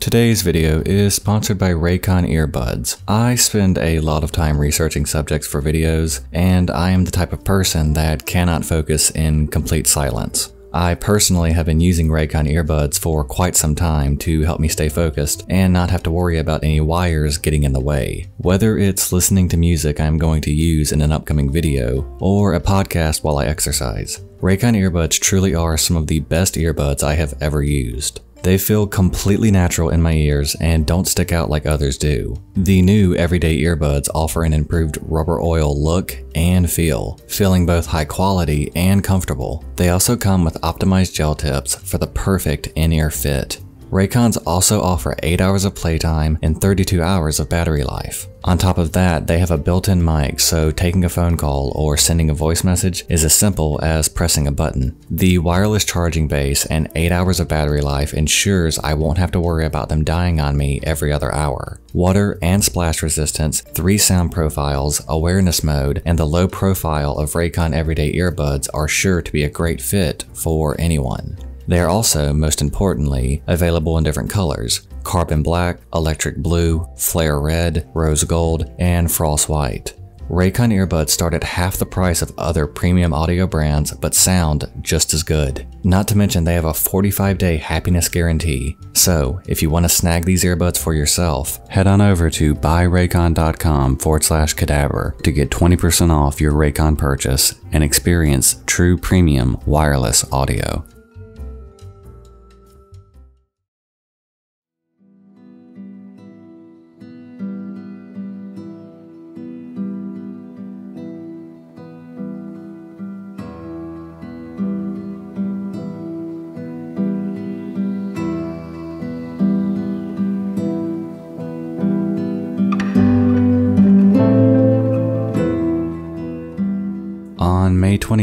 Today's video is sponsored by Raycon earbuds. I spend a lot of time researching subjects for videos, and I am the type of person that cannot focus in complete silence. I personally have been using Raycon earbuds for quite some time to help me stay focused and not have to worry about any wires getting in the way. Whether it's listening to music I'm going to use in an upcoming video, or a podcast while I exercise, Raycon earbuds truly are some of the best earbuds I have ever used. They feel completely natural in my ears and don't stick out like others do. The new everyday earbuds offer an improved rubber oil look and feel, feeling both high quality and comfortable. They also come with optimized gel tips for the perfect in-ear fit. Raycons also offer 8 hours of playtime and 32 hours of battery life. On top of that, they have a built-in mic, so taking a phone call or sending a voice message is as simple as pressing a button. The wireless charging base and 8 hours of battery life ensures I won't have to worry about them dying on me every other hour. Water and splash resistance, 3 sound profiles, awareness mode, and the low profile of Raycon everyday earbuds are sure to be a great fit for anyone. They are also, most importantly, available in different colors carbon black, electric blue, flare red, rose gold, and frost white. Raycon earbuds start at half the price of other premium audio brands but sound just as good. Not to mention they have a 45 day happiness guarantee. So if you want to snag these earbuds for yourself, head on over to buyraycon.com forward slash Cadaber to get 20% off your Raycon purchase and experience true premium wireless audio.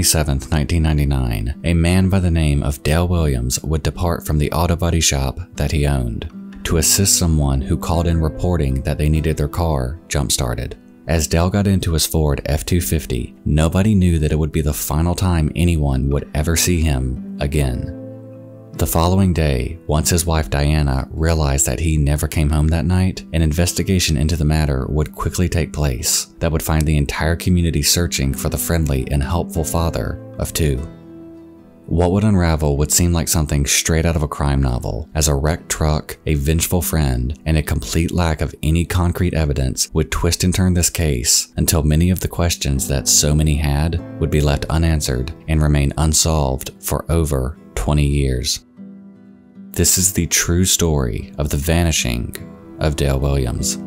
27, 1999, a man by the name of Dale Williams would depart from the auto body shop that he owned to assist someone who called in reporting that they needed their car jump started. As Dale got into his Ford F-250, nobody knew that it would be the final time anyone would ever see him again. The following day, once his wife Diana realized that he never came home that night, an investigation into the matter would quickly take place that would find the entire community searching for the friendly and helpful father of two. What would unravel would seem like something straight out of a crime novel, as a wrecked truck, a vengeful friend, and a complete lack of any concrete evidence would twist and turn this case until many of the questions that so many had would be left unanswered and remain unsolved for over 20 years. This is the true story of the vanishing of Dale Williams.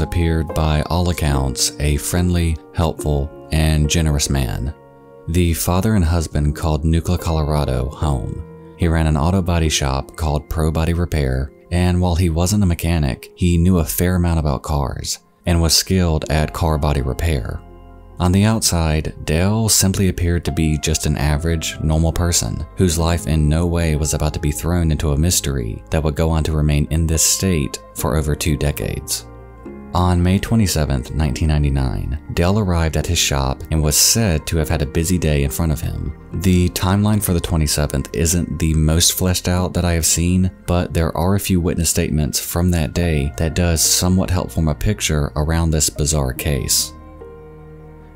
Appeared by all accounts a friendly, helpful, and generous man. The father and husband called Nucla, Colorado home. He ran an auto body shop called Pro Body Repair, and while he wasn't a mechanic, he knew a fair amount about cars and was skilled at car body repair. On the outside, Dale simply appeared to be just an average, normal person whose life in no way was about to be thrown into a mystery that would go on to remain in this state for over two decades. On May 27, 1999, Dale arrived at his shop and was said to have had a busy day in front of him. The timeline for the 27th isn't the most fleshed out that I have seen, but there are a few witness statements from that day that does somewhat help form a picture around this bizarre case.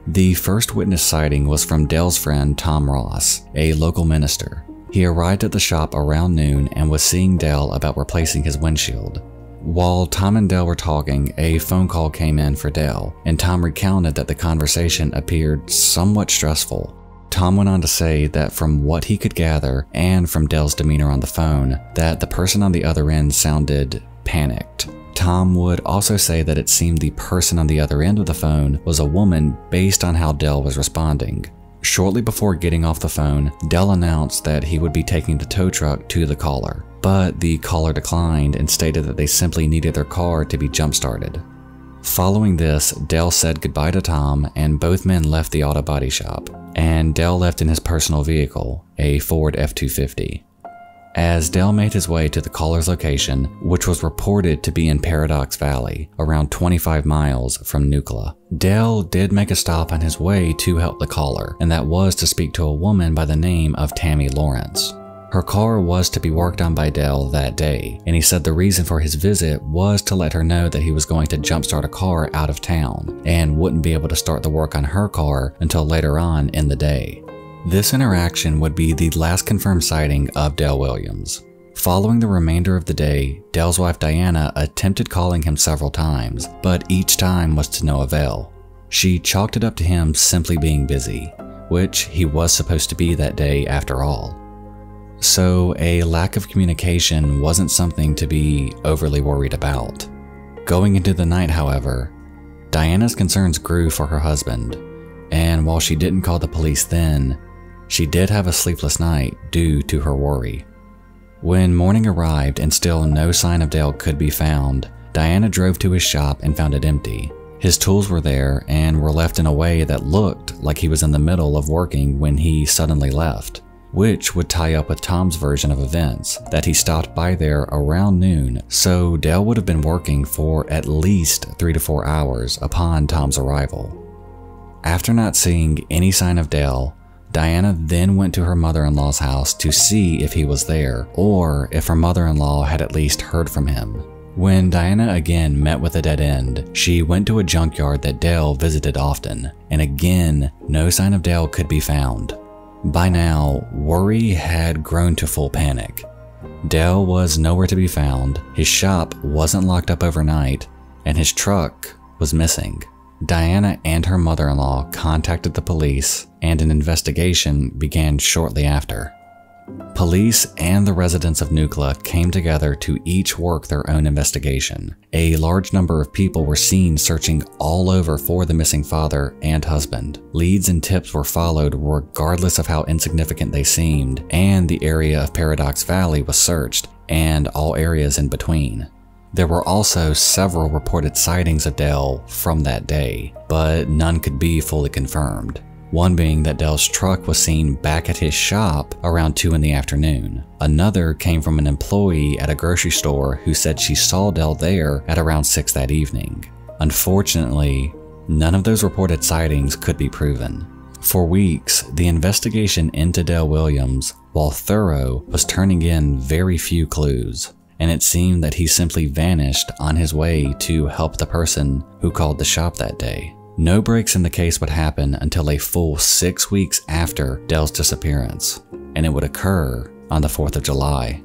The first witness sighting was from Dale's friend Tom Ross, a local minister. He arrived at the shop around noon and was seeing Dale about replacing his windshield. While Tom and Dale were talking, a phone call came in for Dale, and Tom recounted that the conversation appeared somewhat stressful. Tom went on to say that from what he could gather, and from Dale's demeanor on the phone, that the person on the other end sounded panicked. Tom would also say that it seemed the person on the other end of the phone was a woman based on how Dale was responding. Shortly before getting off the phone, Dale announced that he would be taking the tow truck to the caller, but the caller declined and stated that they simply needed their car to be jump started. Following this, Dale said goodbye to Tom and both men left the auto body shop, and Dale left in his personal vehicle, a Ford F-250. As Dale made his way to the caller's location, which was reported to be in Paradox Valley, around 25 miles from Nucla, Dale did make a stop on his way to help the caller, and that was to speak to a woman by the name of Tammy Lawrence. Her car was to be worked on by Dale that day, and he said the reason for his visit was to let her know that he was going to jumpstart a car out of town and wouldn't be able to start the work on her car until later on in the day. This interaction would be the last confirmed sighting of Dale Williams. Following the remainder of the day, Dale's wife Diana attempted calling him several times, but each time was to no avail. She chalked it up to him simply being busy, which he was supposed to be that day after all. So, a lack of communication wasn't something to be overly worried about. Going into the night, however, Diana's concerns grew for her husband, and while she didn't call the police then, she did have a sleepless night due to her worry. When morning arrived and still no sign of Dale could be found, Diana drove to his shop and found it empty. His tools were there and were left in a way that looked like he was in the middle of working when he suddenly left which would tie up with Tom's version of events that he stopped by there around noon, so Dale would have been working for at least three to four hours upon Tom's arrival. After not seeing any sign of Dale, Diana then went to her mother in law's house to see if he was there or if her mother in law had at least heard from him. When Diana again met with a dead end, she went to a junkyard that Dale visited often, and again, no sign of Dale could be found. By now, worry had grown to full panic. Dale was nowhere to be found, his shop wasn't locked up overnight, and his truck was missing. Diana and her mother in law contacted the police, and an investigation began shortly after. Police and the residents of Nucla came together to each work their own investigation. A large number of people were seen searching all over for the missing father and husband. Leads and tips were followed regardless of how insignificant they seemed, and the area of Paradox Valley was searched, and all areas in between. There were also several reported sightings of Dale from that day, but none could be fully confirmed one being that Dale's truck was seen back at his shop around 2 in the afternoon. Another came from an employee at a grocery store who said she saw Dale there at around 6 that evening. Unfortunately, none of those reported sightings could be proven. For weeks, the investigation into Dale Williams, while thorough, was turning in very few clues, and it seemed that he simply vanished on his way to help the person who called the shop that day. No breaks in the case would happen until a full six weeks after Dale's disappearance, and it would occur on the 4th of July.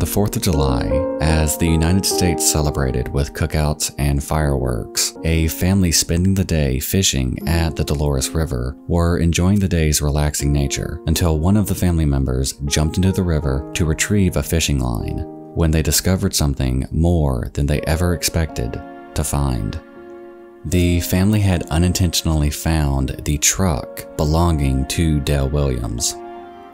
The 4th of July, as the United States celebrated with cookouts and fireworks, a family spending the day fishing at the Dolores River were enjoying the day's relaxing nature until one of the family members jumped into the river to retrieve a fishing line when they discovered something more than they ever expected to find. The family had unintentionally found the truck belonging to Dale Williams.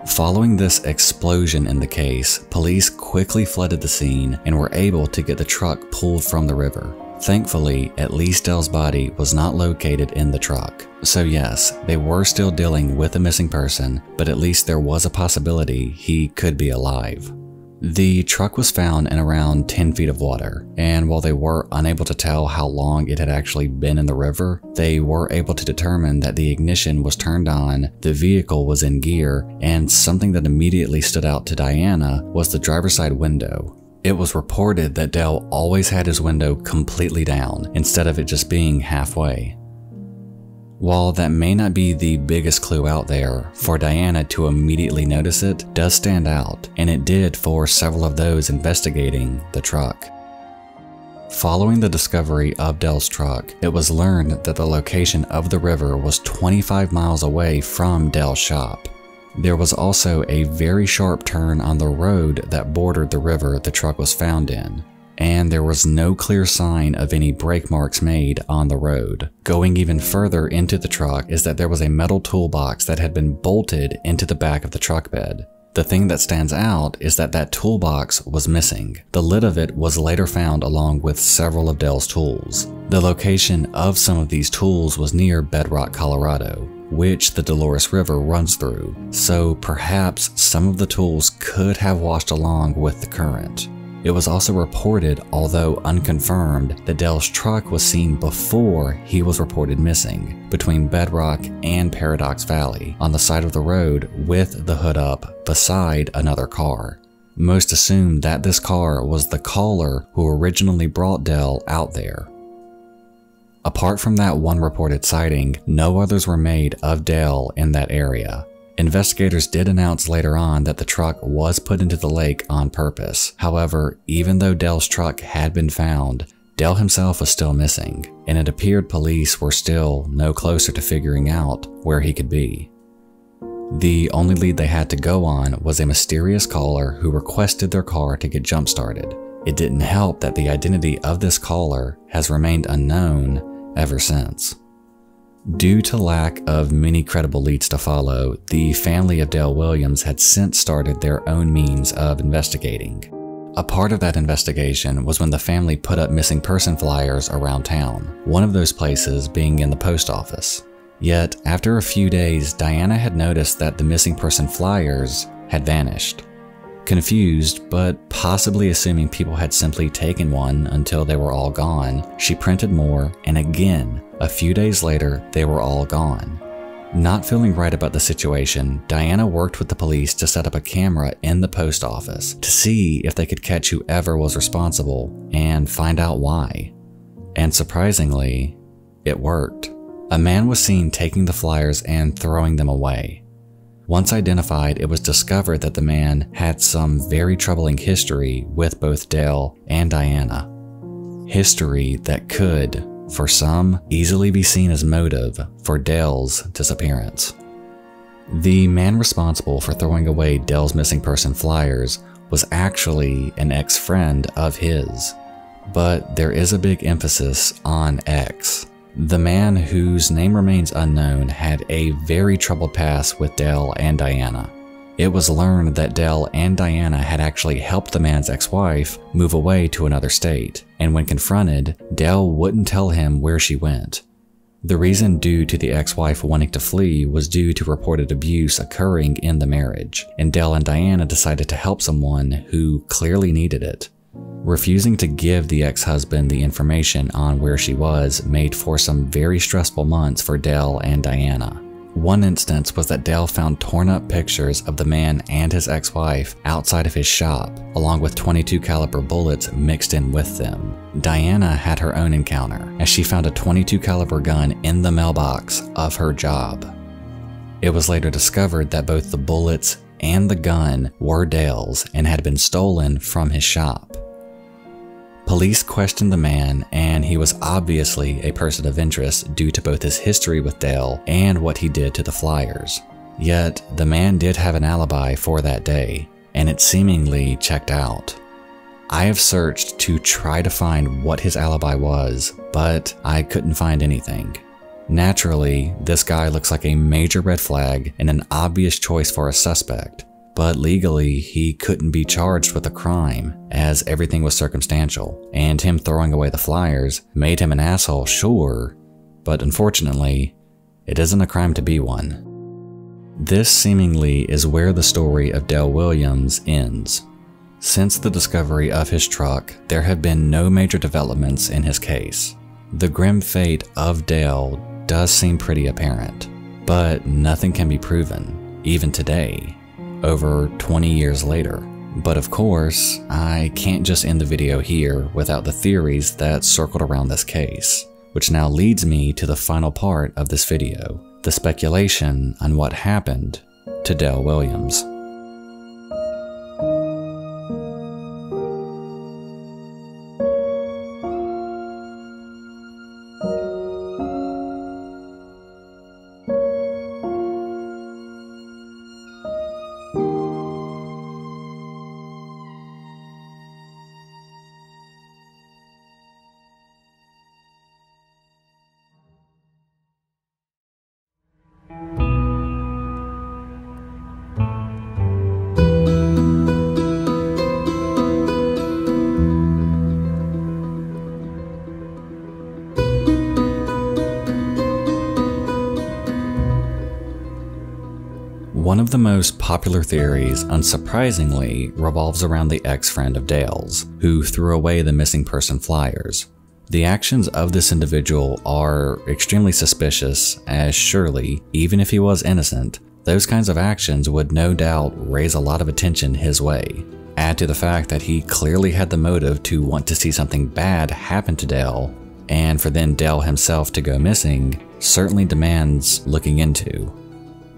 Following this explosion in the case, police quickly flooded the scene and were able to get the truck pulled from the river. Thankfully, at least Dale's body was not located in the truck. So yes, they were still dealing with a missing person, but at least there was a possibility he could be alive. The truck was found in around 10 feet of water, and while they were unable to tell how long it had actually been in the river, they were able to determine that the ignition was turned on, the vehicle was in gear, and something that immediately stood out to Diana was the driver's side window. It was reported that Dale always had his window completely down, instead of it just being halfway. While that may not be the biggest clue out there, for Diana to immediately notice it does stand out, and it did for several of those investigating the truck. Following the discovery of Dale's truck, it was learned that the location of the river was 25 miles away from Dale's shop. There was also a very sharp turn on the road that bordered the river the truck was found in, and there was no clear sign of any brake marks made on the road. Going even further into the truck is that there was a metal toolbox that had been bolted into the back of the truck bed. The thing that stands out is that that toolbox was missing. The lid of it was later found along with several of Dale's tools. The location of some of these tools was near Bedrock, Colorado, which the Dolores River runs through, so perhaps some of the tools could have washed along with the current. It was also reported, although unconfirmed, that Dale's truck was seen before he was reported missing, between Bedrock and Paradox Valley, on the side of the road with the hood up beside another car. Most assumed that this car was the caller who originally brought Dale out there. Apart from that one reported sighting, no others were made of Dale in that area. Investigators did announce later on that the truck was put into the lake on purpose. However, even though Dale's truck had been found, Dale himself was still missing, and it appeared police were still no closer to figuring out where he could be. The only lead they had to go on was a mysterious caller who requested their car to get jump started. It didn't help that the identity of this caller has remained unknown ever since. Due to lack of many credible leads to follow, the family of Dale Williams had since started their own means of investigating. A part of that investigation was when the family put up missing person flyers around town, one of those places being in the post office. Yet, after a few days, Diana had noticed that the missing person flyers had vanished. Confused, but possibly assuming people had simply taken one until they were all gone, she printed more, and again, a few days later, they were all gone. Not feeling right about the situation, Diana worked with the police to set up a camera in the post office to see if they could catch whoever was responsible and find out why. And surprisingly, it worked. A man was seen taking the flyers and throwing them away. Once identified, it was discovered that the man had some very troubling history with both Dale and Diana. History that could, for some, easily be seen as motive for Dale's disappearance. The man responsible for throwing away Dale's missing person flyers was actually an ex friend of his. But there is a big emphasis on ex. The man whose name remains unknown had a very troubled past with Dale and Diana. It was learned that Dale and Diana had actually helped the man's ex-wife move away to another state, and when confronted, Dale wouldn't tell him where she went. The reason due to the ex-wife wanting to flee was due to reported abuse occurring in the marriage, and Dale and Diana decided to help someone who clearly needed it. Refusing to give the ex-husband the information on where she was made for some very stressful months for Dale and Diana. One instance was that Dale found torn up pictures of the man and his ex-wife outside of his shop, along with 22 caliber bullets mixed in with them. Diana had her own encounter as she found a 22 caliber gun in the mailbox of her job. It was later discovered that both the bullets and the gun were Dale's and had been stolen from his shop. Police questioned the man, and he was obviously a person of interest due to both his history with Dale and what he did to the Flyers. Yet, the man did have an alibi for that day, and it seemingly checked out. I have searched to try to find what his alibi was, but I couldn't find anything. Naturally, this guy looks like a major red flag and an obvious choice for a suspect, but legally he couldn't be charged with a crime as everything was circumstantial, and him throwing away the flyers made him an asshole, sure, but unfortunately, it isn't a crime to be one. This seemingly is where the story of Dale Williams ends. Since the discovery of his truck, there have been no major developments in his case. The grim fate of Dale does seem pretty apparent, but nothing can be proven, even today, over 20 years later. But of course, I can't just end the video here without the theories that circled around this case, which now leads me to the final part of this video, the speculation on what happened to Dale Williams. One of the most popular theories, unsurprisingly, revolves around the ex friend of Dale's, who threw away the missing person flyers. The actions of this individual are extremely suspicious, as surely, even if he was innocent, those kinds of actions would no doubt raise a lot of attention his way. Add to the fact that he clearly had the motive to want to see something bad happen to Dale, and for then Dale himself to go missing certainly demands looking into.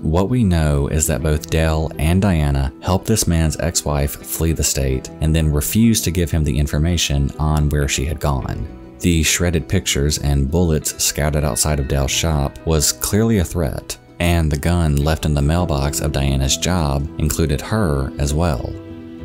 What we know is that both Dale and Diana helped this man's ex wife flee the state and then refused to give him the information on where she had gone. The shredded pictures and bullets scattered outside of Dale's shop was clearly a threat, and the gun left in the mailbox of Diana's job included her as well.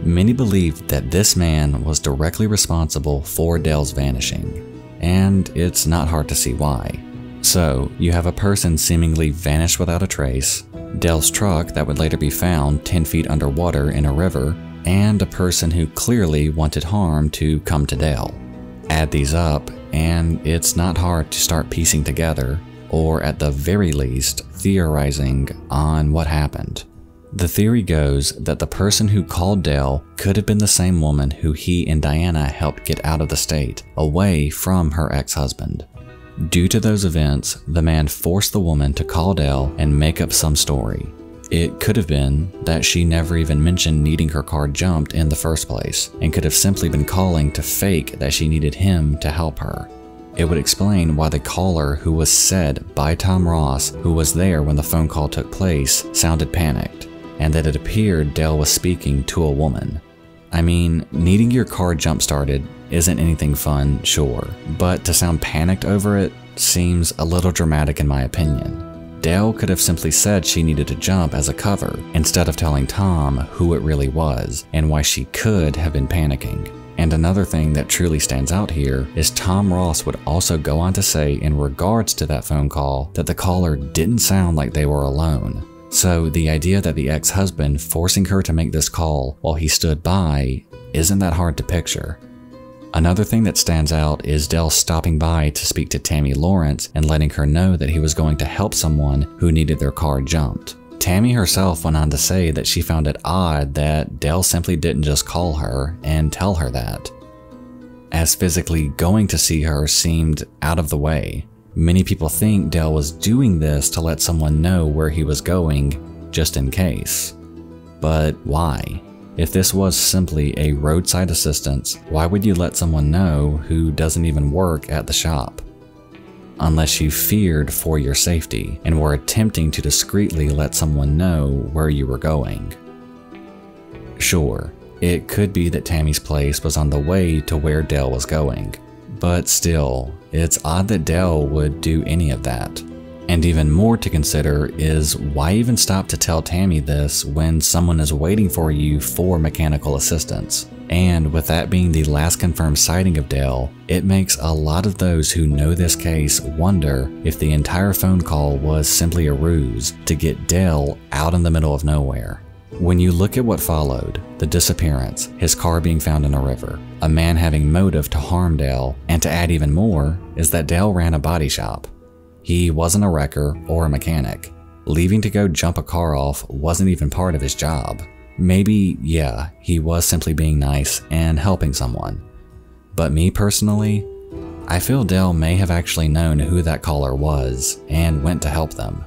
Many believed that this man was directly responsible for Dale's vanishing, and it's not hard to see why. So, you have a person seemingly vanished without a trace, Dale's truck that would later be found 10 feet underwater in a river, and a person who clearly wanted harm to come to Dale. Add these up, and it's not hard to start piecing together, or at the very least, theorizing on what happened. The theory goes that the person who called Dale could have been the same woman who he and Diana helped get out of the state, away from her ex husband. Due to those events, the man forced the woman to call Dale and make up some story, it could have been that she never even mentioned needing her car jumped in the first place, and could have simply been calling to fake that she needed him to help her. It would explain why the caller who was said by Tom Ross, who was there when the phone call took place, sounded panicked, and that it appeared Dale was speaking to a woman. I mean, needing your car jump started isn't anything fun, sure, but to sound panicked over it seems a little dramatic in my opinion. Dale could have simply said she needed to jump as a cover, instead of telling Tom who it really was and why she could have been panicking. And another thing that truly stands out here is Tom Ross would also go on to say in regards to that phone call that the caller didn't sound like they were alone. So the idea that the ex-husband forcing her to make this call while he stood by isn't that hard to picture. Another thing that stands out is Dale stopping by to speak to Tammy Lawrence and letting her know that he was going to help someone who needed their car jumped. Tammy herself went on to say that she found it odd that Dale simply didn't just call her and tell her that. As physically going to see her seemed out of the way. Many people think Dale was doing this to let someone know where he was going, just in case. But why? If this was simply a roadside assistance, why would you let someone know who doesn't even work at the shop? Unless you feared for your safety and were attempting to discreetly let someone know where you were going. Sure, it could be that Tammy's place was on the way to where Dale was going, but still, it's odd that Dale would do any of that. And even more to consider is why even stop to tell Tammy this when someone is waiting for you for mechanical assistance? And with that being the last confirmed sighting of Dale, it makes a lot of those who know this case wonder if the entire phone call was simply a ruse to get Dale out in the middle of nowhere. When you look at what followed, the disappearance, his car being found in a river, a man having motive to harm Dale, and to add even more, is that Dale ran a body shop. He wasn't a wrecker or a mechanic. Leaving to go jump a car off wasn't even part of his job. Maybe, yeah, he was simply being nice and helping someone. But me personally, I feel Dale may have actually known who that caller was and went to help them.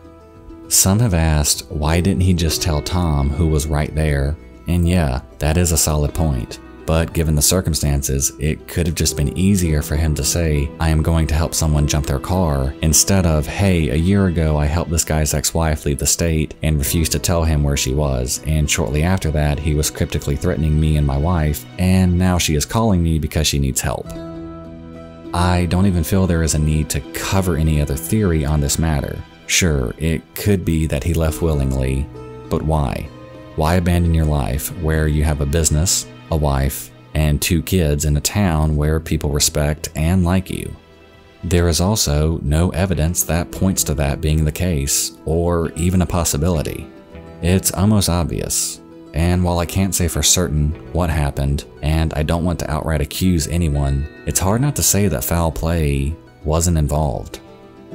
Some have asked why didn't he just tell Tom who was right there, and yeah, that is a solid point. But given the circumstances, it could have just been easier for him to say, I am going to help someone jump their car, instead of, hey, a year ago I helped this guy's ex wife leave the state and refused to tell him where she was, and shortly after that, he was cryptically threatening me and my wife, and now she is calling me because she needs help. I don't even feel there is a need to cover any other theory on this matter. Sure, it could be that he left willingly, but why? Why abandon your life where you have a business, a wife, and two kids in a town where people respect and like you. There is also no evidence that points to that being the case, or even a possibility. It's almost obvious, and while I can't say for certain what happened, and I don't want to outright accuse anyone, it's hard not to say that foul play wasn't involved.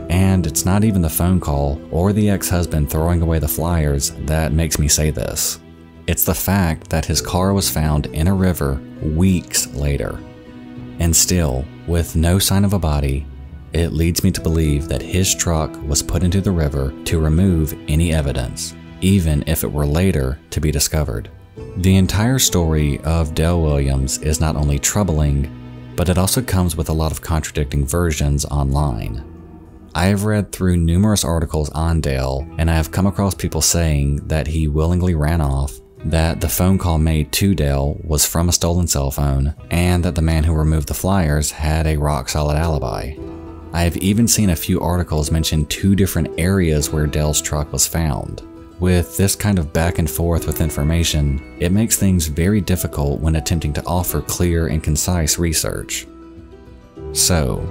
And it's not even the phone call or the ex husband throwing away the flyers that makes me say this. It's the fact that his car was found in a river weeks later. And still, with no sign of a body, it leads me to believe that his truck was put into the river to remove any evidence, even if it were later to be discovered. The entire story of Dale Williams is not only troubling, but it also comes with a lot of contradicting versions online. I have read through numerous articles on Dale, and I have come across people saying that he willingly ran off, that the phone call made to Dale was from a stolen cell phone, and that the man who removed the flyers had a rock solid alibi. I have even seen a few articles mention two different areas where Dale's truck was found. With this kind of back and forth with information, it makes things very difficult when attempting to offer clear and concise research. So,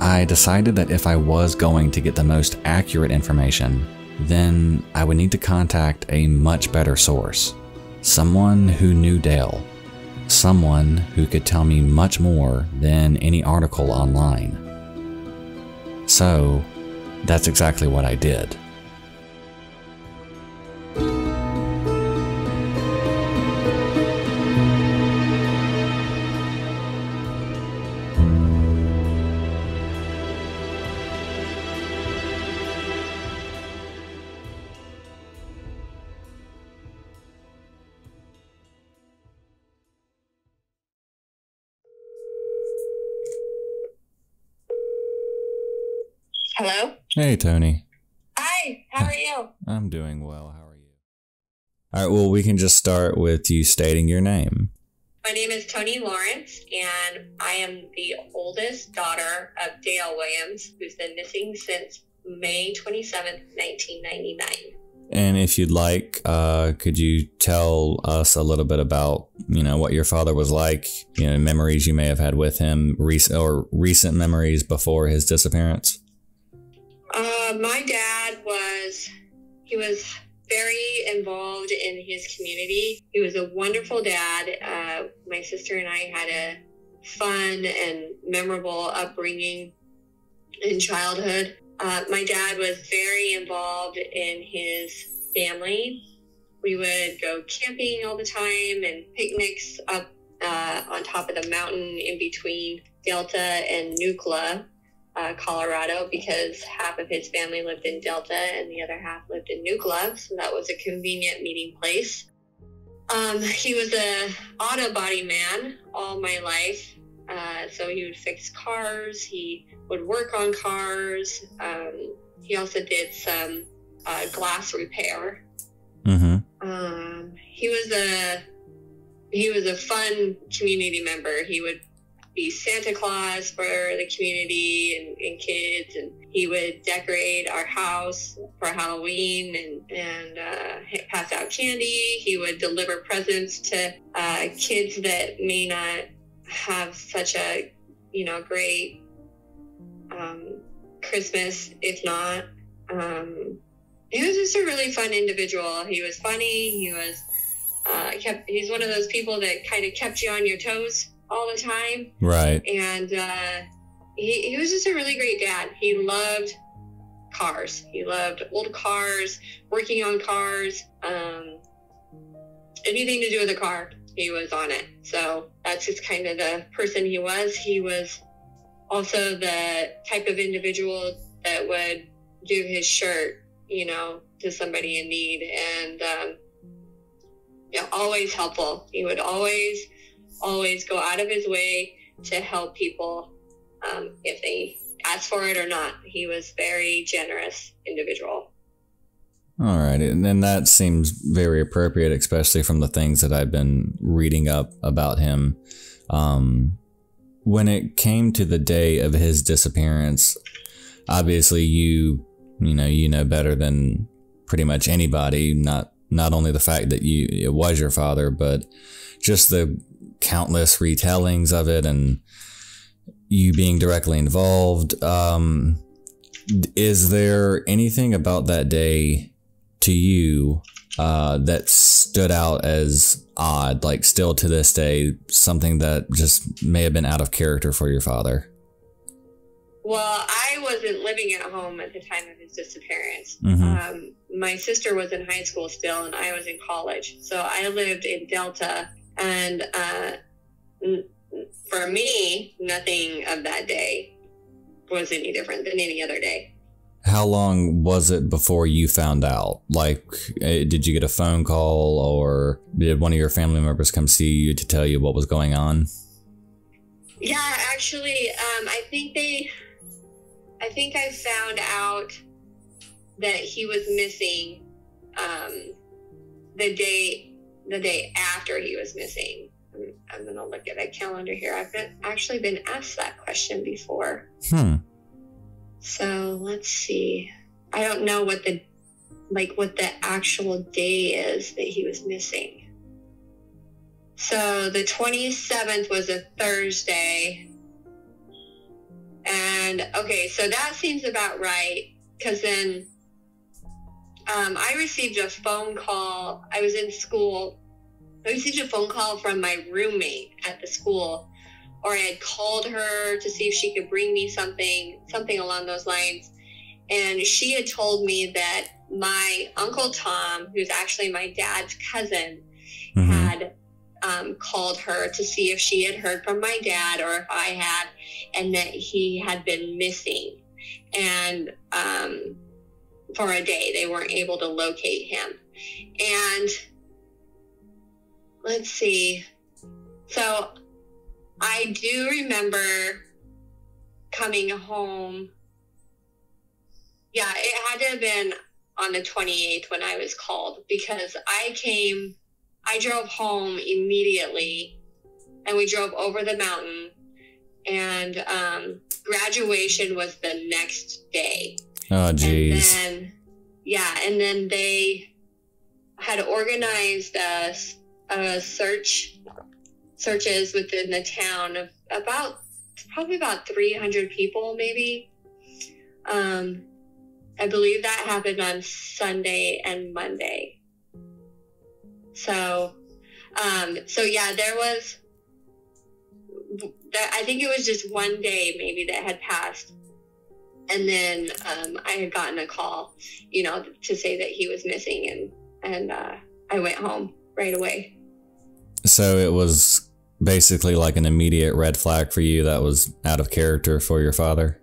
I decided that if I was going to get the most accurate information, then I would need to contact a much better source. Someone who knew Dale. Someone who could tell me much more than any article online. So, that's exactly what I did. Hello? Hey, Tonee. Hi, how are you? I'm doing well. How are you? All right, well, we can just start with you stating your name. My name is Tonee Lowrance, and I am the oldest daughter of Dale Williams, who's been missing since May 27th, 1999. And if you'd like, uh, could you tell us a little bit about, you know, what your father was like, you know, memories you may have had with him, rec- or recent memories before his disappearance? Uh, my dad was, he was very involved in his community. He was a wonderful dad. Uh, my sister and I had a fun and memorable upbringing in childhood. Uh, my dad was very involved in his family. We would go camping all the time and picnics up uh, on top of the mountain in between Delta and Nucla uh, Colorado because half of his family lived in Delta and the other half lived in Nucla, so that was a convenient meeting place. Um, he was a auto body man all my life, uh, so he would fix cars. He would work on cars. Um, he also did some uh, glass repair. Mm-hmm. Um, he was a he was a fun community member. He would be Santa Claus for the community and, and, kids, and he would decorate our house for Halloween and and uh, pass out candy. He would deliver presents to uh, kids that may not have such a you know great um, Christmas, if not. Um, he was just a really fun individual. He was funny. He was uh, kept. He's one of those people that kind of kept you on your toes all the time. Right. And uh, he, he was just a really great dad. He loved cars. He loved old cars, working on cars, um, anything to do with a car. He was on it. So that's just kind of the person he was. He was also the type of individual that would give his shirt, you know, to somebody in need and, um, you know, always helpful. He would always always go out of his way to help people um, if they ask for it or not. He was very generous individual. All right, and then that seems very appropriate, especially from the things that I've been reading up about him. Um, when it came to the day of his disappearance, obviously you you know you know better than pretty much anybody. Not not only the fact that you it was your father, but just the countless retellings of it and you being directly involved. Um, is there anything about that day to you uh, that stood out as odd, like still to this day, something that just may have been out of character for your father? Well, I wasn't living at home at the time of his disappearance. Mhm. Um, my sister was in high school still, and I was in college. So I lived in Delta, and uh, n- for me, nothing of that day was any different than any other day. How long was it before you found out? Like, eh, did you get a phone call or did one of your family members come see you to tell you what was going on? Yeah, actually, um, I think they, I think I found out that he was missing um, the day, the day after he was missing. I'm, I'm gonna look at a calendar here. I've been, actually been asked that question before. Hmm. So let's see. I don't know what the, like, what the actual day is that he was missing. So the 27th was a Thursday. And okay, so that seems about right because then um, I received a phone call. I was in school. I received a phone call from my roommate at the school, or I had called her to see if she could bring me something, something along those lines. And she had told me that my uncle Tom, who's actually my dad's cousin, Mhm. had um, called her to see if she had heard from my dad or if I had, and that he had been missing. And um, for a day, they weren't able to locate him. And let's see. So I do remember coming home. Yeah, it had to have been on the 28th when I was called because I came, I drove home immediately and we drove over the mountain and um, graduation was the next day. Oh, geez. And then, yeah, and then they had organized a, a search searches within the town of about probably about 300 people, maybe. Um, I believe that happened on Sunday and Monday. So, um, so yeah, there was. I think it was just one day maybe that had passed and then um, I had gotten a call, you know, to say that he was missing, and and uh, I went home right away. So it was basically like an immediate red flag for you that was out of character for your father.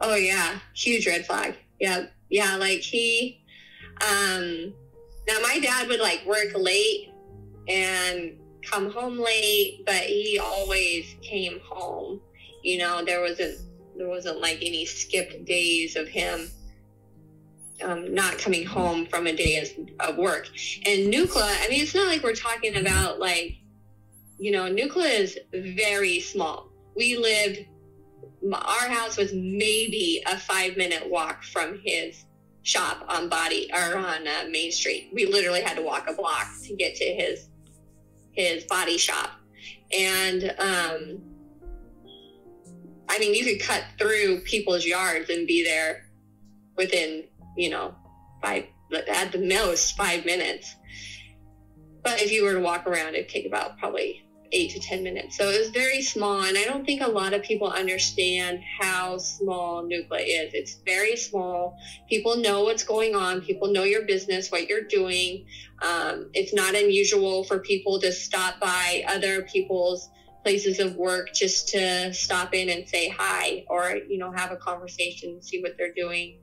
Oh yeah, huge red flag. Yeah, yeah, like he. Um, now my dad would like work late and come home late, but he always came home. You know, there wasn't there wasn't like any skipped days of him um, not coming home from a day of, work. And Nucla, I mean, it's not like we're talking about like, you know, Nucla is very small. We lived, our house was maybe a five minute walk from his shop on Body or on uh, Main Street. We literally had to walk a block to get to his his body shop, and um, I mean, you could cut through people's yards and be there within, you know, five, at the most five minutes. But if you were to walk around, it'd take about probably eight to 10 minutes. So it was very small. And I don't think a lot of people understand how small Nucla is. It's very small. People know what's going on. People know your business, what you're doing. Um, it's not unusual for people to stop by other people's places of work just to stop in and say hi or you know have a conversation see what they're doing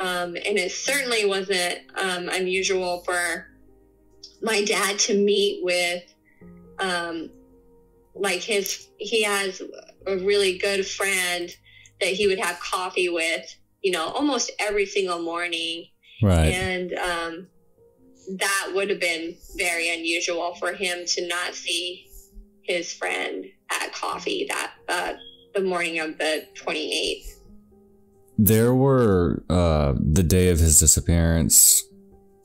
um, and it certainly wasn't um, unusual for my dad to meet with um, like his he has a really good friend that he would have coffee with you know almost every single morning Right. and um, that would have been very unusual for him to not see his friend at coffee that uh, the morning of the 28th. There were uh, the day of his disappearance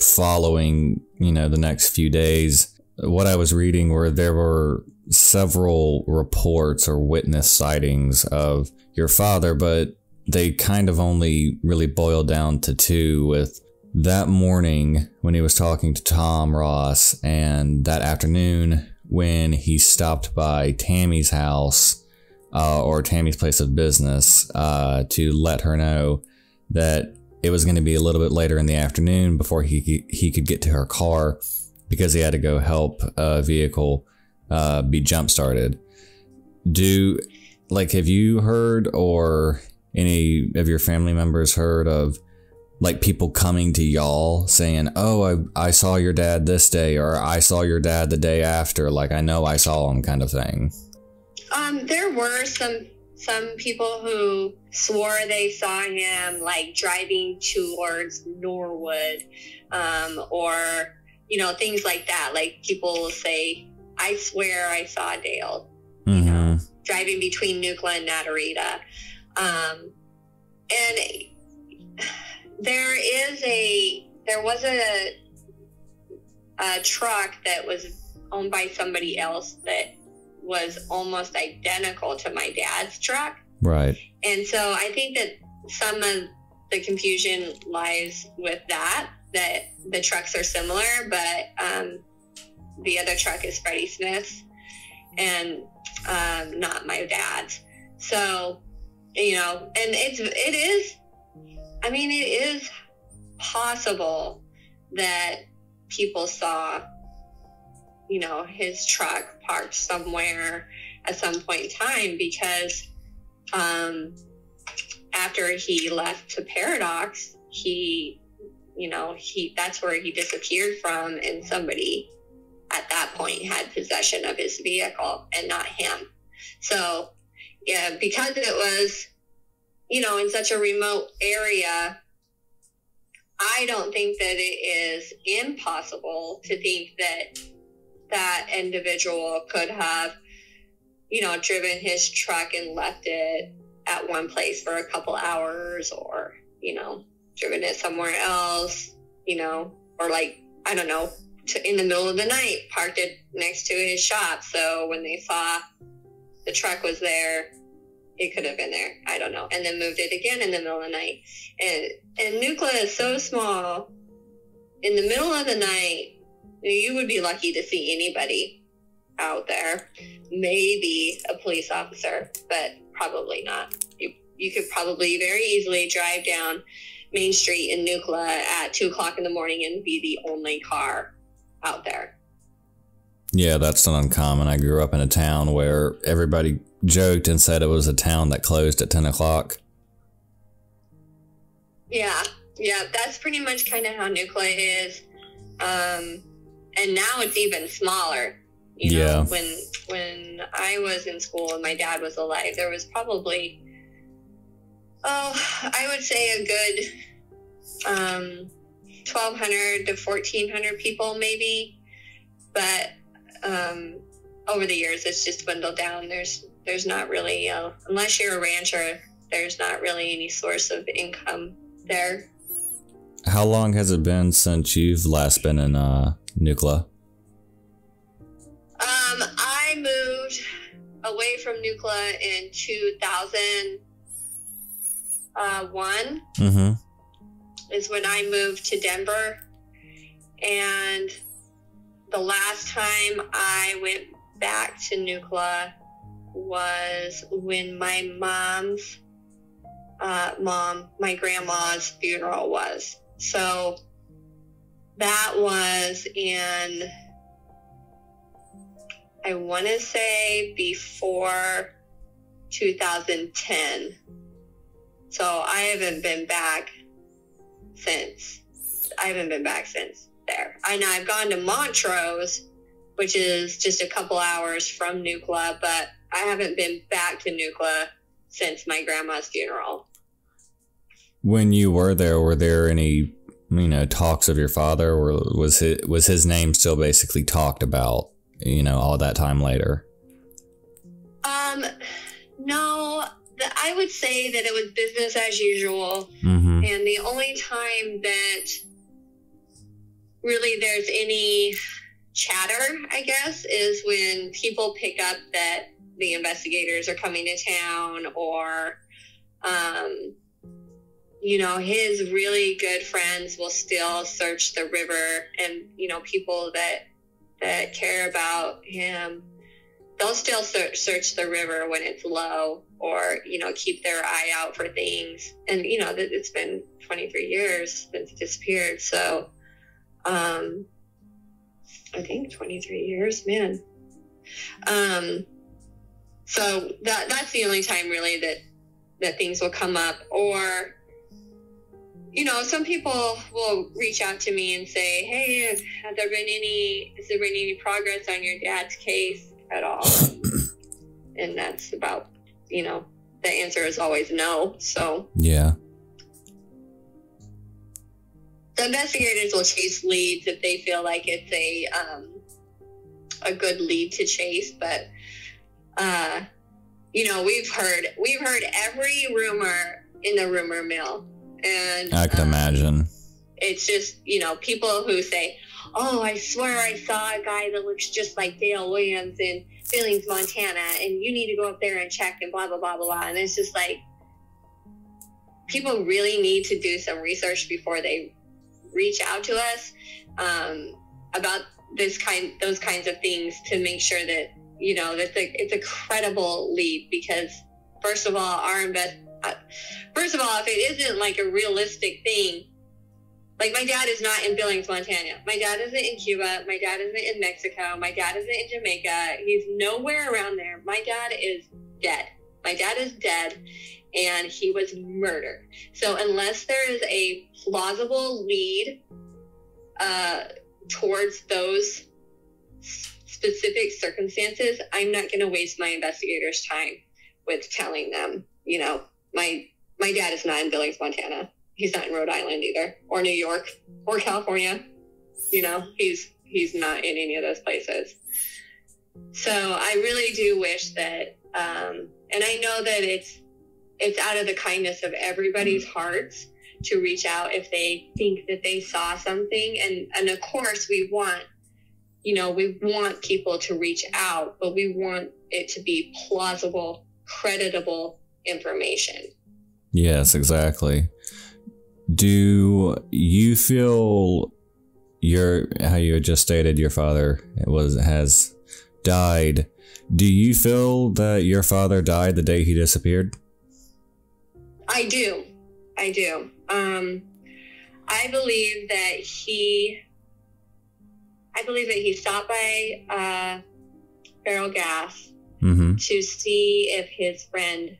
following, you know, the next few days. What I was reading were there were several reports or witness sightings of your father, but they kind of only really boiled down to two with that morning when he was talking to Tom Ross and that afternoon when he stopped by Tammy's house uh, or Tammy's place of business uh, to let her know that it was going to be a little bit later in the afternoon before he he could get to her car because he had to go help a vehicle uh, be jump started. Do like have you heard or any of your family members heard of like people coming to y'all saying, "Oh, I, I saw your dad this day," or "I saw your dad the day after." Like I know I saw him, kind of thing. Um, there were some some people who swore they saw him like driving towards Norwood, um, or you know things like that. Like people will say, "I swear I saw Dale," mm-hmm. you know, driving between Nucla and Naturita, um, and there is a there was a a truck that was owned by somebody else that was almost identical to my dad's truck. Right. And so I think that some of the confusion lies with that, that the trucks are similar, but um, the other truck is Freddie Smith's and um, not my dad's. So, you know, and it's, it is, I mean, it is possible that people saw you know, his truck parked somewhere at some point in time because um, after he left to Paradox, he, you know, he that's where he disappeared from, and somebody at that point had possession of his vehicle and not him. So, yeah, because it was, you know, in such a remote area, I don't think that it is impossible to think that that individual could have, you know, driven his truck and left it at one place for a couple hours or, you know, driven it somewhere else, you know, or like, I don't know, to, in the middle of the night, parked it next to his shop. So when they saw the truck was there, it could have been there. I don't know. And then moved it again in the middle of the night. And and Nucla is so small. In the middle of the night, you would be lucky to see anybody out there. Maybe a police officer, but probably not. You, you could probably very easily drive down Main Street in Nucla at two o'clock in the morning and be the only car out there. Yeah, that's not uncommon. I grew up in a town where everybody joked and said it was a town that closed at 10 o'clock. Yeah, yeah, that's pretty much kind of how Nucla is. Um, and now it's even smaller. You know, yeah. when when I was in school and my dad was alive, there was probably oh, I would say a good um, twelve hundred to fourteen hundred people, maybe. But um, over the years, it's just dwindled down. There's there's not really a, unless you're a rancher, there's not really any source of income there. How long has it been since you've last been in uh, Nucla? Um, I moved away from Nucla in 2001. Uh, mm-hmm. Is when I moved to Denver. And the last time I went back to Nucla was when my mom's uh, mom, my grandma's funeral was. So that was in, I want to say before 2010. So I haven't been back since. I haven't been back since there. I know I've gone to Montrose, which is just a couple hours from Nucla, but I haven't been back to Nucla since my grandma's funeral. When you were there, were there any you know talks of your father, or was his, was his name still basically talked about? You know, all that time later. Um, no, the, I would say that it was business as usual, mm-hmm. and the only time that really there's any chatter, I guess, is when people pick up that the investigators are coming to town or um, you know, his really good friends will still search the river and, you know, people that, that care about him they'll still search, search the river when it's low or you know keep their eye out for things. And you know it's been 23 years since it disappeared so um i think 23 years man. Um so that that's the only time really that that things will come up or you know some people will reach out to me and say hey have there been any has there been any progress on your dad's case at all? And that's about you know the answer is always no so. Yeah. The investigators will chase leads if they feel like it's a um, a good lead to chase but uh, you know, we've heard we've heard every rumor in the rumor mill, and I could um, imagine. It's just you know people who say, "Oh, I swear I saw a guy that looks just like Dale Williams in Billings, Montana, and you need to go up there and check and blah blah blah blah blah." And it's just like people really need to do some research before they reach out to us um, about this kind those kinds of things to make sure that you know, that's a it's a credible lead because first of all, our invest first of all, if it isn't like a realistic thing, like my dad is not in Billings, Montana. My dad isn't in Cuba. My dad isn't in Mexico. My dad isn't in Jamaica. He's nowhere around there. My dad is dead. My dad is dead and he was murdered. So unless there is a plausible lead uh, towards those specific circumstances, I'm not going to waste my investigators' time with telling them, you know, my my dad is not in Billings, Montana. He's not in Rhode Island either, or New York, or California. You know, he's he's not in any of those places. So I really do wish that, um, and I know that it's it's out of the kindness of everybody's hearts to reach out if they think that they saw something, and and of course we want you know, we want people to reach out, but we want it to be plausible, creditable information. Yes, exactly. Do you feel your how you just stated your father was has died? Do you feel that your father died the day he disappeared? I do. I do. Um, I believe that he I believe that he stopped by uh, Ferrellgas mm-hmm. to see if his friend,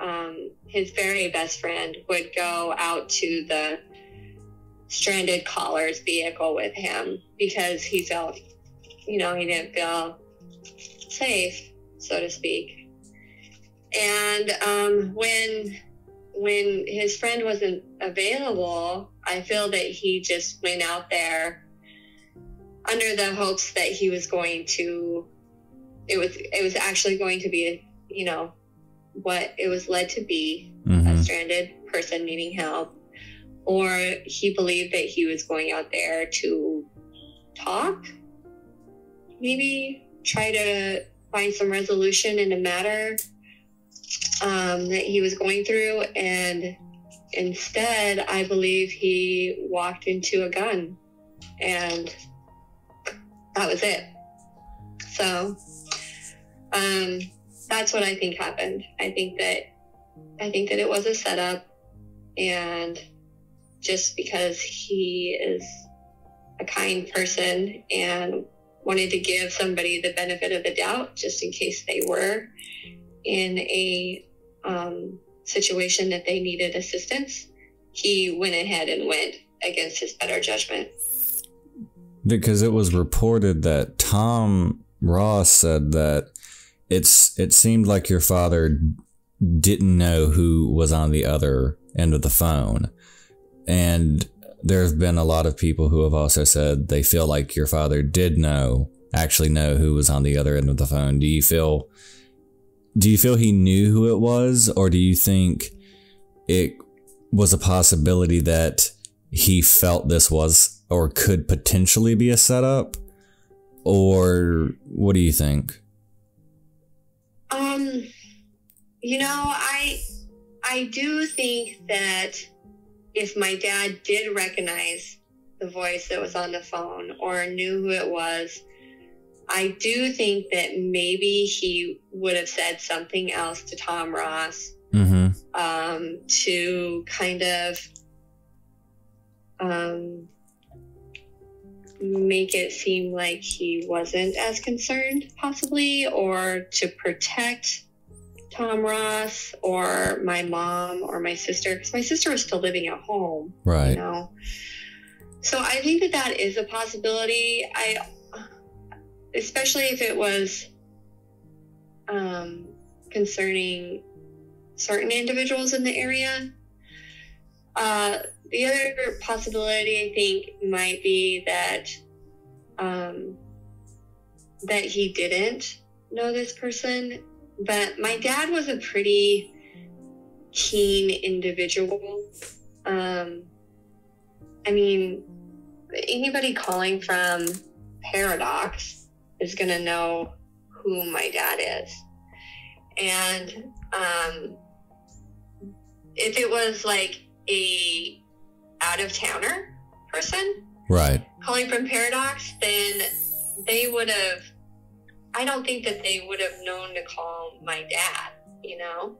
um, his very best friend, would go out to the stranded caller's vehicle with him because he felt, you know, he didn't feel safe, so to speak. And um, when when his friend wasn't available, I feel that he just went out there under the hopes that he was going to it was it was actually going to be you know what it was led to be mm-hmm. a stranded person needing help or he believed that he was going out there to talk maybe try to find some resolution in a matter um, that he was going through and instead i believe he walked into a gun and that was it. So, um, that's what I think happened. I think that I think that it was a setup, and just because he is a kind person and wanted to give somebody the benefit of the doubt, just in case they were in a um, situation that they needed assistance, he went ahead and went against his better judgment because it was reported that Tom Ross said that it's it seemed like your father didn't know who was on the other end of the phone. And there have been a lot of people who have also said they feel like your father did know, actually know who was on the other end of the phone. Do you feel do you feel he knew who it was or do you think it was a possibility that he felt this was or could potentially be a setup? Or what do you think? Um, you know, I I do think that if my dad did recognize the voice that was on the phone or knew who it was, I do think that maybe he would have said something else to Tom Ross Mm-hmm. um, to kind of um, make it seem like he wasn't as concerned, possibly, or to protect Tom Ross or my mom or my sister, because my sister was still living at home, you Right. know. So I think that that is a possibility. I, especially if it was um, concerning certain individuals in the area. Uh, the other possibility, I think, might be that um, that he didn't know this person. But my dad was a pretty keen individual. Um, I mean, anybody calling from Paradox is going to know who my dad is. And um, if it was like a out of towner person Right. calling from Paradox, then they would have. I don't think that they would have known to call my dad. You know,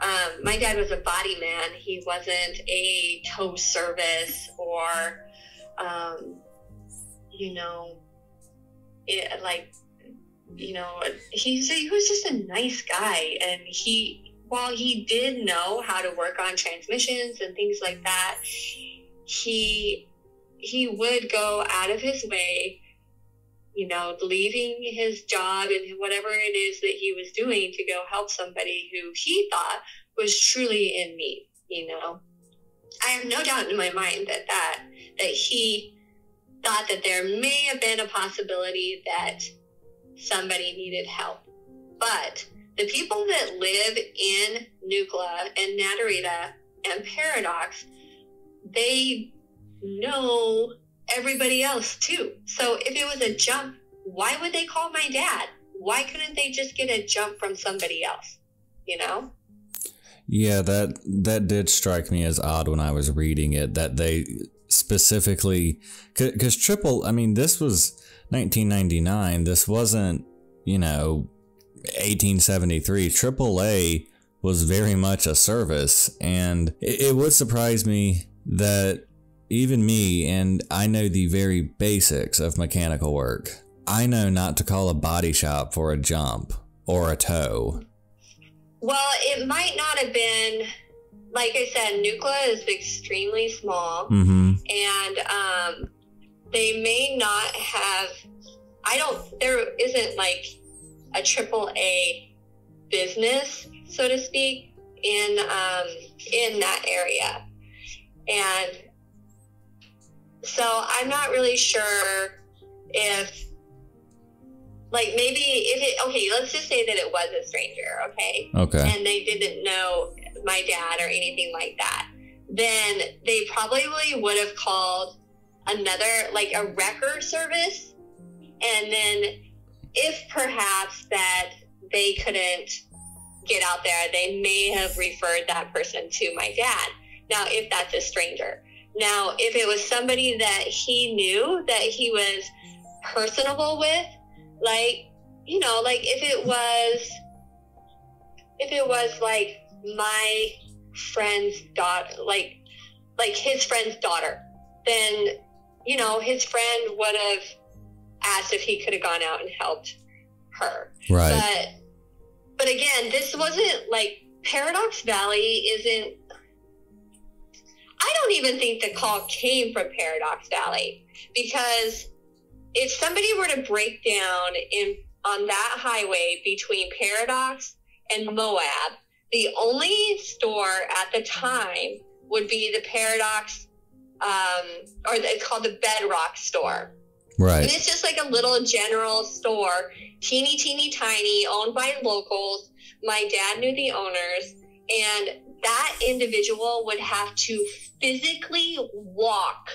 um, my dad was a body man. He wasn't a tow service or, um, you know, it, like, you know, he's he was just a nice guy, and he while he did know how to work on transmissions and things like that, he he would go out of his way, you know, leaving his job and whatever it is that he was doing to go help somebody who he thought was truly in need, you know. I have no doubt in my mind that that that he thought that there may have been a possibility that somebody needed help. But the people that live in Nucla and Naturita and Paradox, they know everybody else too. So if it was a jump, why would they call my dad? Why couldn't they just get a jump from somebody else? You know? Yeah, that that did strike me as odd when I was reading it that they specifically because triple. I mean, this was 1999. This wasn't you know 1873. AAA was very much a service, and it, it would surprise me that even me, and I know the very basics of mechanical work. I know not to call a body shop for a jump or a tow. Well, it might not have been, like I said, Nucla is extremely small. Mm-hmm. and um, they may not have i don't there isn't like a triple a business so to speak in um, in that area and so i'm not really sure if like maybe if it okay let's just say that it was a stranger okay Okay. and they didn't know my dad or anything like that, then they probably would have called another, like a wrecker service. And then if perhaps that they couldn't get out there, they may have referred that person to my dad. Now, if that's a stranger. Now, if it was somebody that he knew that he was personable with, like, you know, like if it was if it was like my friend's daughter like like his friend's daughter then you know his friend would have asked if he could have gone out and helped her Right. but but again this wasn't like paradox valley isn't i don't even think the call came from paradox valley because if somebody were to break down in on that highway between paradox and Moab, the only store at the time would be the Paradox, um, or it's called the Bedrock store. And it's just like a little general store, teeny, teeny, tiny, owned by locals. My dad knew the owners, and that individual would have to physically walk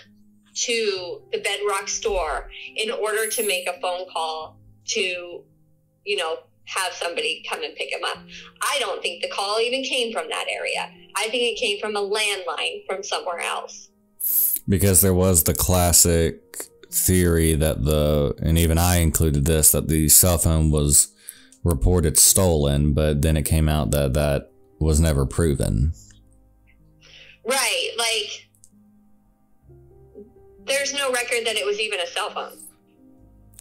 to the Bedrock store in order to make a phone call to, you know, have somebody come and pick him up. I don't think the call even came from that area. I think it came from a landline from somewhere else. Because there was the classic theory that the and even I included this that the cell phone was reported stolen, but then it came out that that was never proven. Right, like there's no record that it was even a cell phone.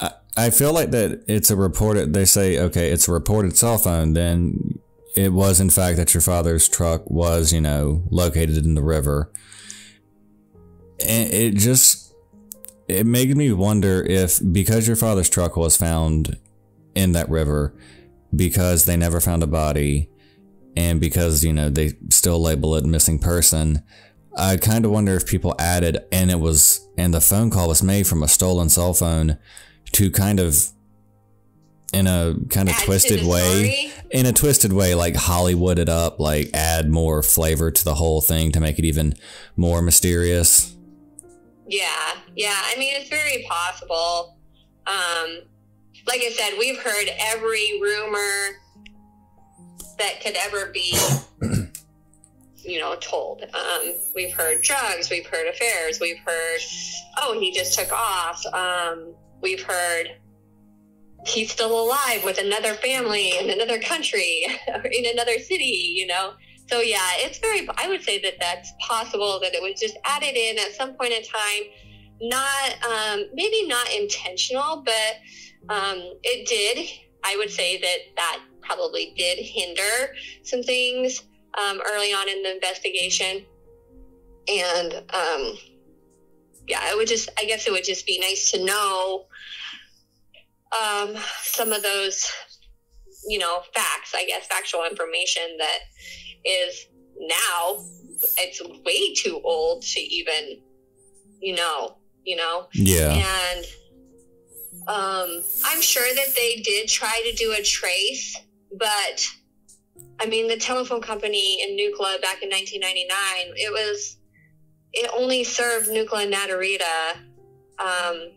I, I feel like that it's a reported they say okay, it's a reported cell phone, then it was in fact that your father's truck was, you know, located in the river. And it just it made me wonder if because your father's truck was found in that river because they never found a body and because, you know, they still label it missing person, I kind of wonder if people added and it was and the phone call was made from a stolen cell phone to kind of in a kind of Add twisted way story? in a twisted way like hollywood it up like add more flavor to the whole thing to make it even more mysterious Yeah, yeah. I mean, it's very possible. Um, like I said, we've heard every rumor that could ever be, you know, told. Um, we've heard drugs, we've heard affairs, we've heard, oh, he just took off. Um, we've heard he's still alive with another family in another country or in another city, you know. So yeah, it's very. I would say that that's possible that it was just added in at some point in time, not um, maybe not intentional, but um, it did. I would say that that probably did hinder some things um, early on in the investigation, and um, yeah, it would just. I guess it would just be nice to know um, some of those, you know, facts. I guess factual information that is now it's way too old to even you know you know? Yeah. And um i'm sure that they did try to do a trace but i mean the telephone company in Nucla back in 1999 it was it only served Nucla and Naturita um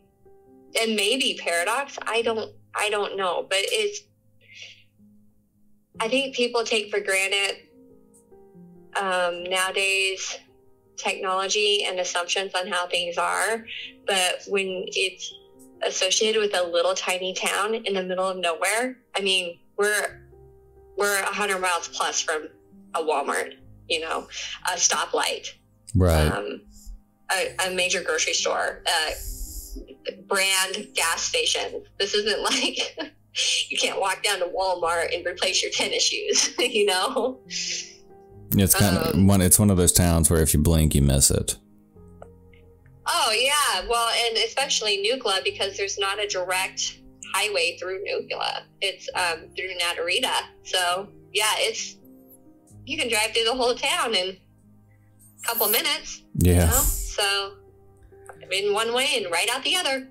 and maybe paradox i don't i don't know but it's i think people take for granted um, nowadays technology and assumptions on how things are but when it's associated with a little tiny town in the middle of nowhere i mean we're we're 100 miles plus from a walmart you know a stoplight. Right. Um, a, a major grocery store a brand gas station. This isn't like you can't walk down to walmart and replace your tennis shoes you know it's kind of um, one it's one of those towns where if you blink you miss it Oh yeah, well, and especially Nucla because there's not a direct highway through Nucla. It's um, through Naturita. So yeah, it's you can drive through the whole town in a couple minutes. You yeah know? So in one way and right out the other.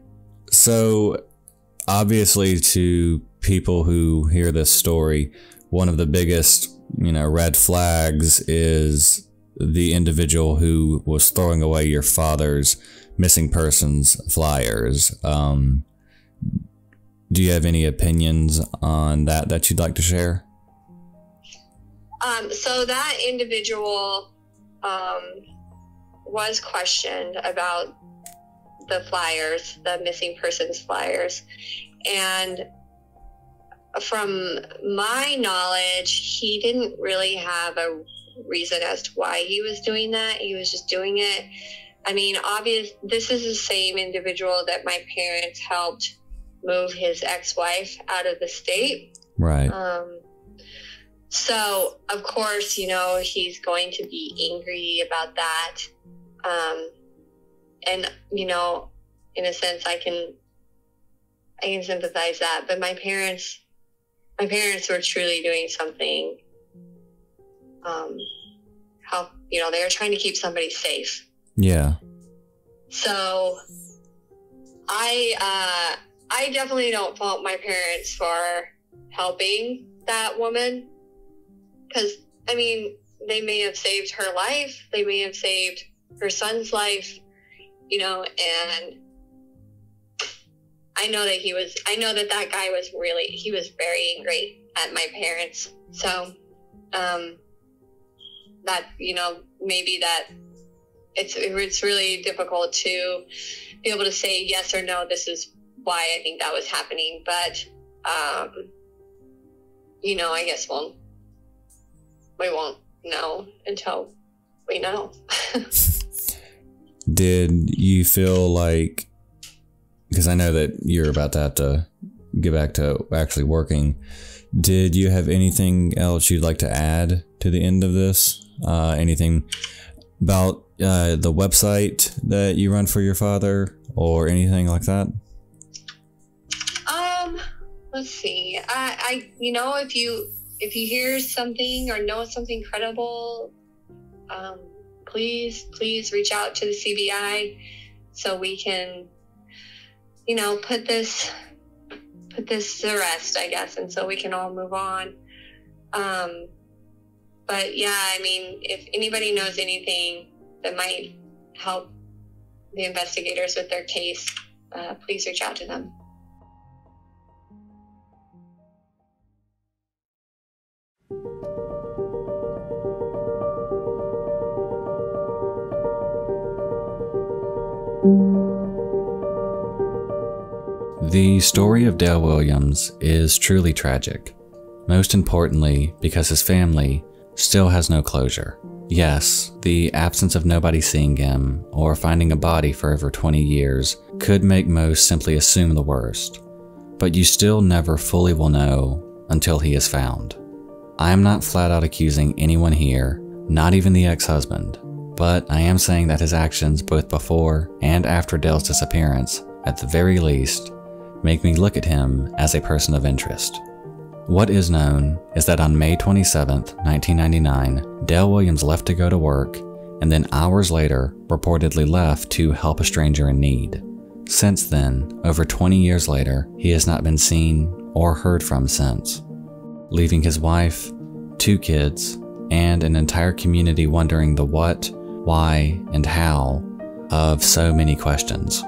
So, obviously, to people who hear this story, one of the biggest, you know, red flags is the individual who was throwing away your father's missing persons flyers. Um, do you have any opinions on that that you'd like to share? Um, so that individual um, was questioned about the flyers, the missing persons flyers. And from my knowledge, he didn't really have a reason as to why he was doing that. He was just doing it. I mean, obvious. This is the same individual that my parents helped move his ex-wife out of the state. Right. Um, so, of course, you know, he's going to be angry about that. Um, and, you know, in a sense, I can, I can sympathize that. But my parents, my parents were truly doing something, um, help, you know, they were trying to keep somebody safe. Yeah. So I uh, I definitely don't fault my parents for helping that woman because I mean they may have saved her life, they may have saved her son's life, you know, and I know that he was I know that that guy was really he was very angry at my parents. So um that you know maybe that it's it's really difficult to be able to say yes or no. This is why I think that was happening, but um, you know, I guess we'll we won't know until we know. Did you feel like because I know that you're about to have to get back to actually working. Did you have anything else you'd like to add to the end of this? Uh, anything about uh, the website that you run for your father or anything like that? Um, let's see. I, I, you know, if you if you hear something or know something credible, um, please, please reach out to the CBI so we can, you know, put this put this to rest, I guess, and so we can all move on. Um, but yeah, I mean, if anybody knows anything that might help the investigators with their case, uh, please reach out to them. The story of Dale Williams is truly tragic. Most importantly, because his family still has no closure. Yes, the absence of nobody seeing him or finding a body for over 20 years could make most simply assume the worst, but you still never fully will know until he is found. I am not flat out accusing anyone here, not even the ex husband, but I am saying that his actions both before and after Dale's disappearance, at the very least, make me look at him as a person of interest. What is known is that on May 27, 1999, Dale Williams left to go to work and then hours later reportedly left to help a stranger in need. Since then, over 20 years later, he has not been seen or heard from since, leaving his wife, two kids, and an entire community wondering the what, why, and how of so many questions.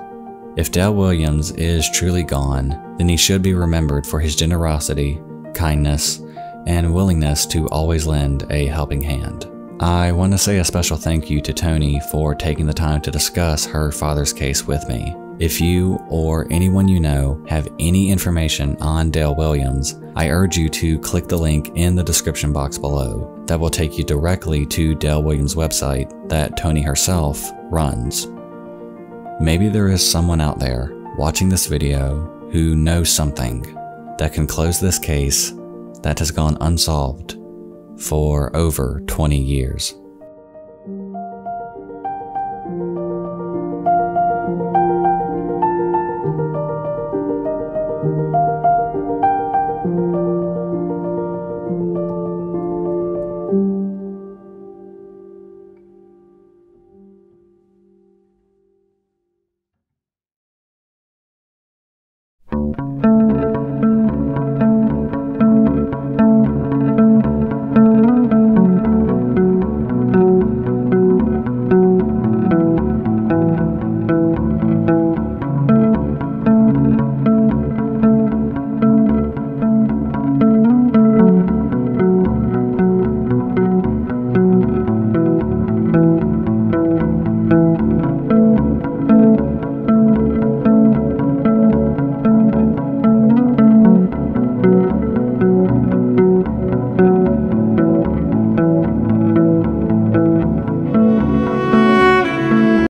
If Dale Williams is truly gone, then he should be remembered for his generosity, kindness, and willingness to always lend a helping hand. I want to say a special thank you to Tonee for taking the time to discuss her father's case with me. If you or anyone you know have any information on Dale Williams, I urge you to click the link in the description box below. That will take you directly to Dale Williams' website that Tonee herself runs. Maybe there is someone out there watching this video who knows something that can close this case that has gone unsolved for over 20 years.